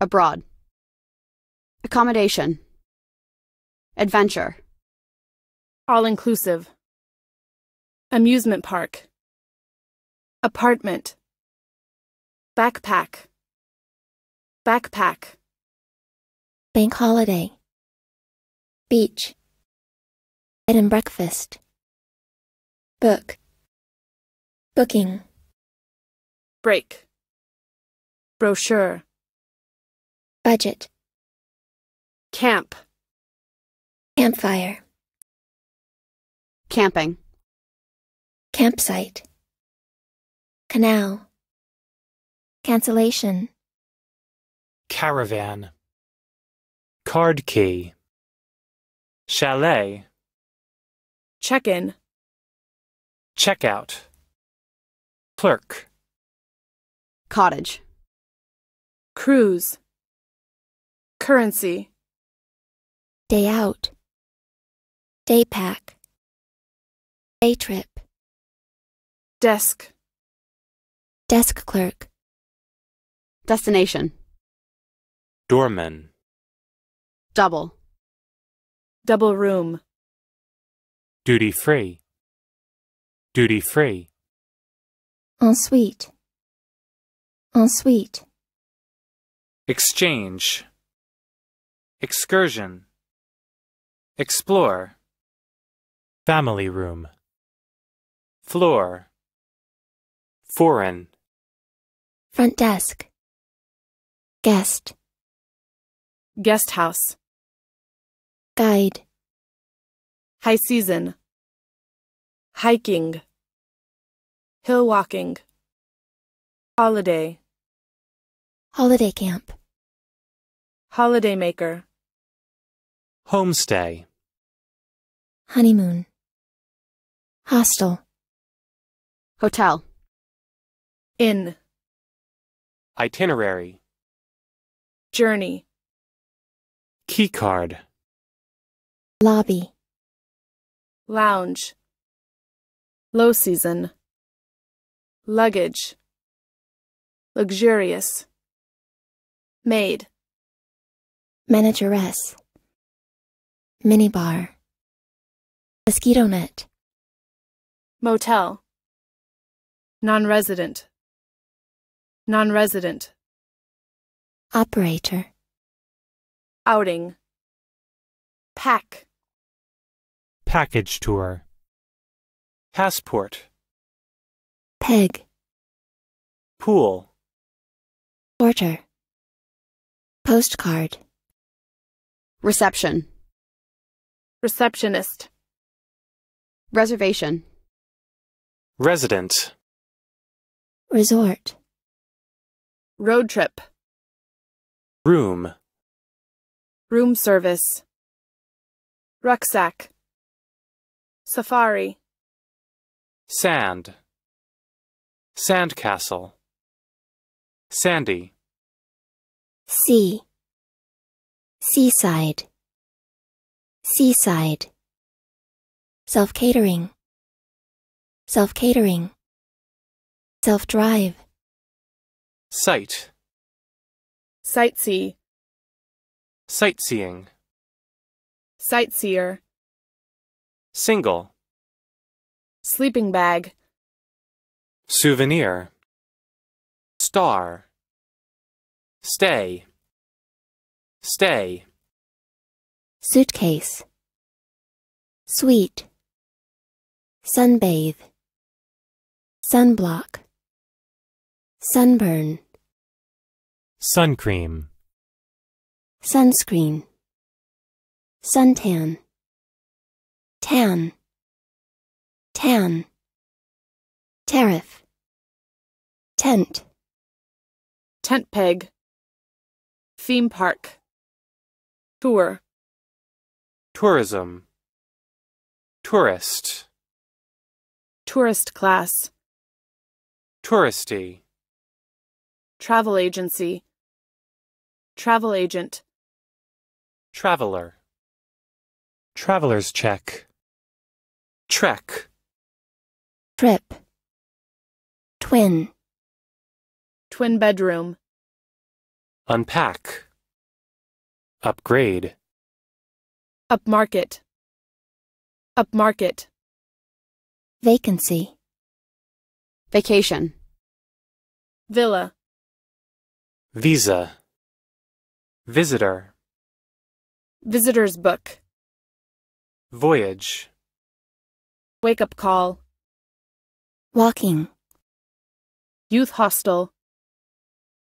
abroad. Accommodation. Adventure. All inclusive. Amusement park. Apartment. Backpack. Backpack. Bank holiday. Beach. Bed and breakfast. Book. Booking. Break. Brochure. Budget. Camp. Campfire. Camping. Campsite. Canal. Cancellation. Caravan. Card key. Chalet. Check in. Checkout. Clerk. Cottage. Cruise. Currency. Day out. Day pack. Day trip. Desk. Desk clerk. Destination. Doorman. Double. Double room. Duty free. Duty free. Ensuite. Ensuite. Exchange. Excursion. Explore. Family room. Floor. Foreign. Front desk. Guest. Guest house. Guide. High season. Hiking. Hill walking. Holiday. Holiday camp. Holiday maker. Homestay. Honeymoon. Hostel. Hotel. Inn. Itinerary. Journey. Keycard. Lobby. Lounge. Low season. Luggage. Luxurious. Maid. Manageress. Minibar. Mosquito net. Motel. Non resident. Non resident. Operator. Outing. Pack. Package tour. Passport. Peg. Pool. Porter. Postcard. Reception. Receptionist. Reservation. Resident. Resort. Road trip. Room. Room service. Rucksack. Safari. Sand. Sandcastle. Sandy. Sea. Seaside. Seaside. Self catering. Self catering. Self drive. Sight. Sightsee. Sightseeing. Sightseer. Single. Sleeping bag. Souvenir. Star. Stay. Stay. Suitcase. Suite. Sunbathe. Sunblock. Sunburn. Sun cream. Sunscreen. Suntan. Tan. Tan. Tariff. Tent. Tent peg. Theme park. Tour. Tourism. Tourist. Tourist class. Touristy. Travel agency. Travel agent. Traveler. Traveler's check. Trek. Trip. Twin. Twin bedroom. unpack, upgrade, upmarket, upmarket, vacancy, Vacation. villa, visa, visitor, visitor's book, voyage, wake up call, walking, youth hostel,